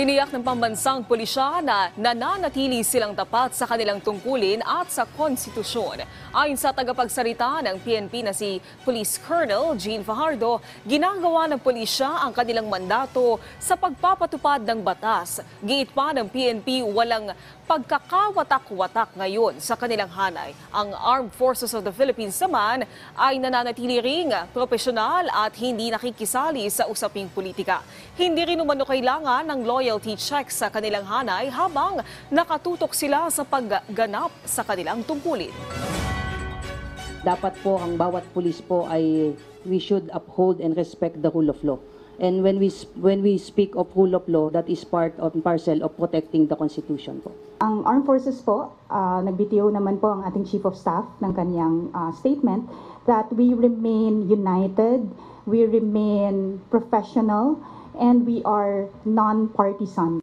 Tiniyak ng pambansang pulisya na nananatili silang tapat sa kanilang tungkulin at sa konstitusyon. Ayon sa tagapagsalita ng PNP na si Police Colonel Jean Fajardo, ginagawa ng pulisya ang kanilang mandato sa pagpapatupad ng batas. Giit pa ng PNP walang pagkakawatak-watak ngayon sa kanilang hanay. Ang Armed Forces of the Philippines naman ay nananatili ring profesional at hindi nakikisali sa usaping politika. Hindi rin umano kailangan ng loyalty check sa kanilang hanay habang nakatutok sila sa pagganap sa kanilang tungkulin. dapat po ang bawat pulis po ay we should uphold and respect the rule of law. And when we when we speak of rule of law, that is part of parcel of protecting the constitution po. Ang Armed Forces po, uh, nagbitiw naman po ang ating Chief of Staff ng kanyang ah, statement that we remain united, we remain professional, and we are non-partisan.